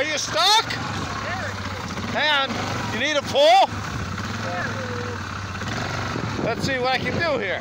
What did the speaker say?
Are you stuck? And. You need a pull? Let's see what I can do here.